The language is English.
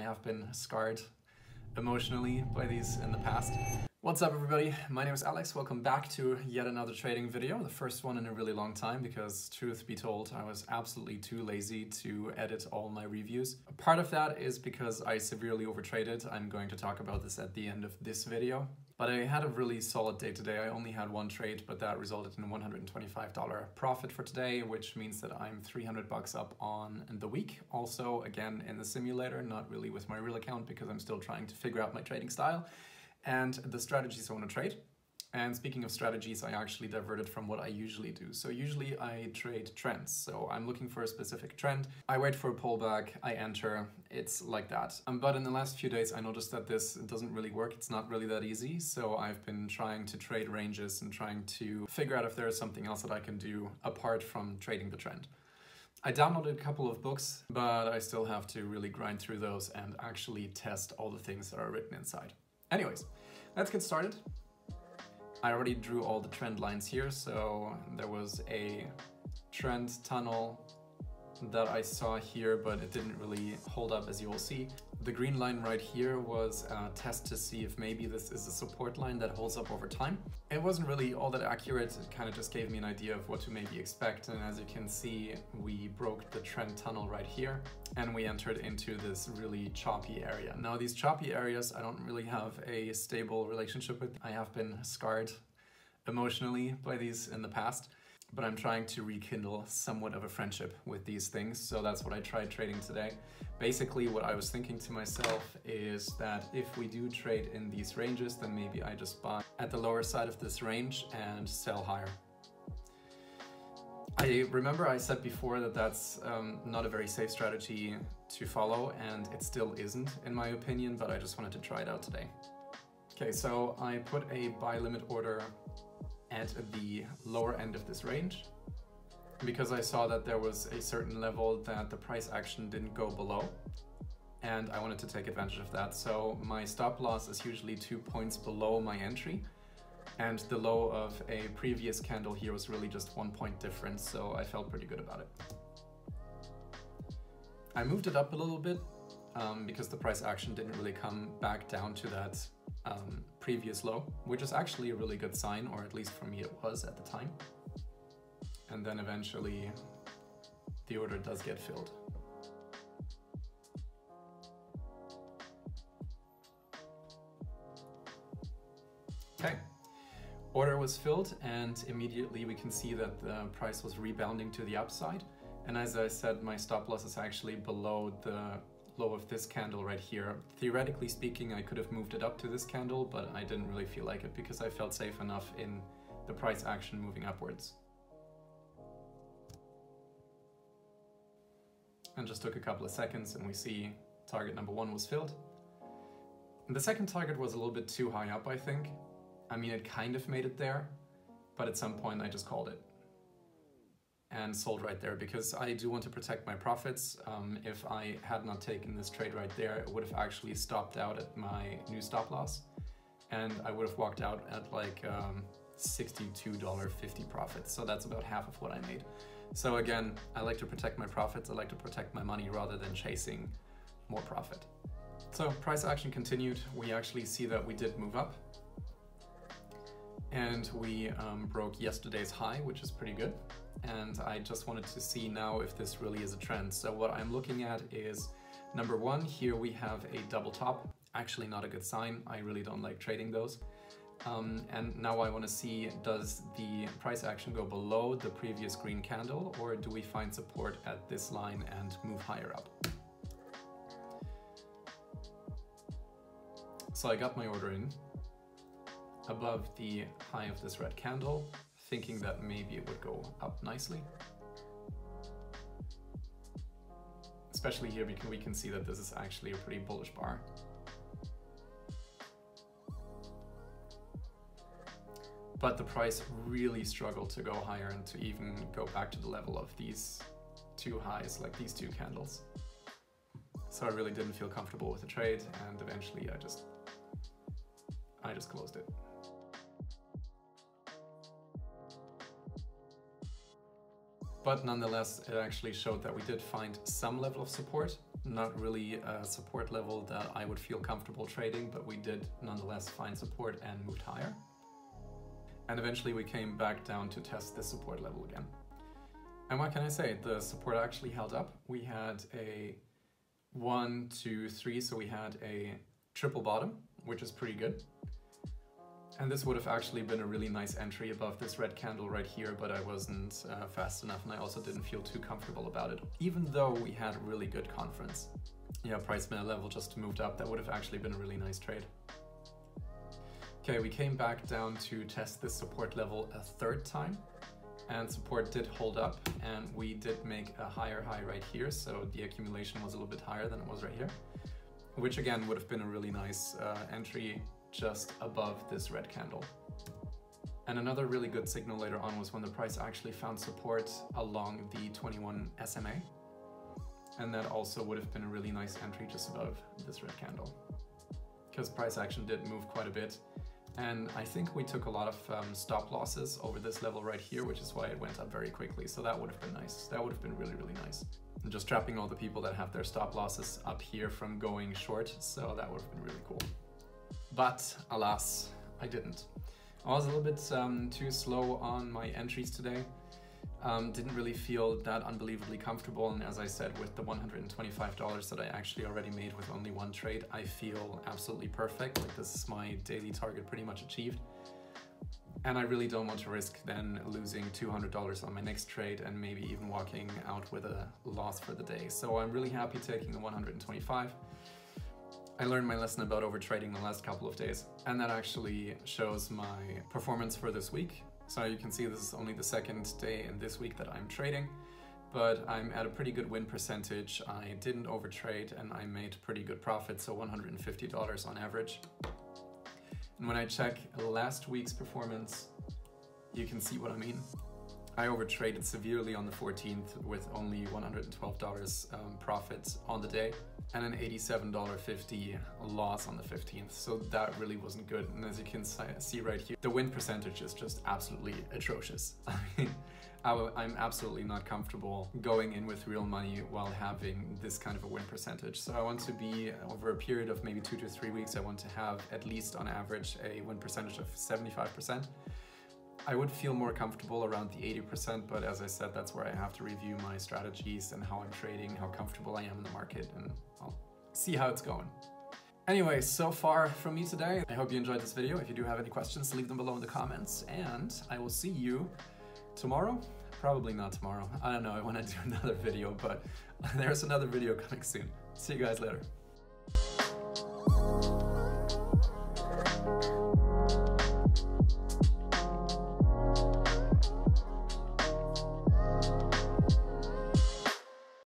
I have been scarred emotionally by these in the past. What's up everybody? My name is Alex. Welcome back to yet another trading video. The first one in a really long time because truth be told, I was absolutely too lazy to edit all my reviews. Part of that is because I severely overtraded. I'm going to talk about this at the end of this video. But I had a really solid day today. I only had one trade, but that resulted in $125 profit for today, which means that I'm 300 bucks up on the week. Also, again, in the simulator, not really with my real account because I'm still trying to figure out my trading style and the strategies I want to trade. And speaking of strategies, I actually diverted from what I usually do. So usually I trade trends. So I'm looking for a specific trend. I wait for a pullback, I enter, it's like that. Um, but in the last few days, I noticed that this doesn't really work. It's not really that easy. So I've been trying to trade ranges and trying to figure out if there is something else that I can do apart from trading the trend. I downloaded a couple of books, but I still have to really grind through those and actually test all the things that are written inside. Anyways, let's get started. I already drew all the trend lines here, so there was a trend tunnel that I saw here, but it didn't really hold up as you will see. The green line right here was a test to see if maybe this is a support line that holds up over time. It wasn't really all that accurate, it kind of just gave me an idea of what to maybe expect and as you can see we broke the trend tunnel right here and we entered into this really choppy area. Now these choppy areas I don't really have a stable relationship with. I have been scarred emotionally by these in the past but I'm trying to rekindle somewhat of a friendship with these things. So that's what I tried trading today. Basically, what I was thinking to myself is that if we do trade in these ranges, then maybe I just buy at the lower side of this range and sell higher. I remember I said before that that's um, not a very safe strategy to follow, and it still isn't, in my opinion, but I just wanted to try it out today. Okay, so I put a buy limit order at the lower end of this range because I saw that there was a certain level that the price action didn't go below and I wanted to take advantage of that. So my stop loss is usually two points below my entry and the low of a previous candle here was really just one point difference so I felt pretty good about it. I moved it up a little bit um, because the price action didn't really come back down to that um, previous low, which is actually a really good sign, or at least for me it was at the time. And then eventually the order does get filled. Okay, order was filled and immediately we can see that the price was rebounding to the upside. And as I said, my stop loss is actually below the of this candle right here. Theoretically speaking, I could have moved it up to this candle, but I didn't really feel like it because I felt safe enough in the price action moving upwards. And just took a couple of seconds and we see target number one was filled. And the second target was a little bit too high up, I think. I mean, it kind of made it there, but at some point I just called it and sold right there because I do want to protect my profits. Um, if I had not taken this trade right there, it would have actually stopped out at my new stop loss and I would have walked out at like um, $62.50 profit. So that's about half of what I made. So again, I like to protect my profits. I like to protect my money rather than chasing more profit. So price action continued. We actually see that we did move up and we um, broke yesterday's high, which is pretty good and I just wanted to see now if this really is a trend. So what I'm looking at is number one, here we have a double top, actually not a good sign. I really don't like trading those. Um, and now I want to see, does the price action go below the previous green candle or do we find support at this line and move higher up? So I got my order in above the high of this red candle thinking that maybe it would go up nicely. Especially here because we can see that this is actually a pretty bullish bar. But the price really struggled to go higher and to even go back to the level of these two highs, like these two candles. So I really didn't feel comfortable with the trade and eventually I just I just closed it. But nonetheless it actually showed that we did find some level of support not really a support level that I would feel comfortable trading, but we did nonetheless find support and moved higher. And eventually we came back down to test this support level again. And what can I say? The support actually held up. We had a one, two, three, so we had a triple bottom, which is pretty good. And this would have actually been a really nice entry above this red candle right here, but I wasn't uh, fast enough and I also didn't feel too comfortable about it, even though we had really good confluence. Yeah, price meta level just moved up. That would have actually been a really nice trade. Okay, we came back down to test this support level a third time and support did hold up and we did make a higher high right here. So the accumulation was a little bit higher than it was right here, which again would have been a really nice uh, entry just above this red candle. And another really good signal later on was when the price actually found support along the 21 SMA. And that also would have been a really nice entry just above this red candle. Because price action did move quite a bit. And I think we took a lot of um, stop losses over this level right here, which is why it went up very quickly. So that would have been nice. That would have been really, really nice. And just trapping all the people that have their stop losses up here from going short. So that would have been really cool. But alas, I didn't. I was a little bit um, too slow on my entries today. Um, didn't really feel that unbelievably comfortable. And as I said with the $125 that I actually already made with only one trade I feel absolutely perfect. Like this is my daily target pretty much achieved. And I really don't want to risk then losing $200 on my next trade and maybe even walking out with a loss for the day. So I'm really happy taking the 125 I learned my lesson about overtrading the last couple of days, and that actually shows my performance for this week. So you can see this is only the second day in this week that I'm trading, but I'm at a pretty good win percentage. I didn't overtrade and I made pretty good profit, so $150 on average. And when I check last week's performance, you can see what I mean. I overtraded severely on the 14th with only $112 um, profit on the day and an $87.50 loss on the 15th. So that really wasn't good. And as you can see right here, the win percentage is just absolutely atrocious. I mean, I'm absolutely not comfortable going in with real money while having this kind of a win percentage. So I want to be over a period of maybe two to three weeks, I want to have at least on average a win percentage of 75%. I would feel more comfortable around the 80%, but as I said, that's where I have to review my strategies and how I'm trading, how comfortable I am in the market, and I'll see how it's going. Anyway, so far from me today. I hope you enjoyed this video. If you do have any questions, leave them below in the comments, and I will see you tomorrow. Probably not tomorrow. I don't know, I want to do another video, but there's another video coming soon. See you guys later.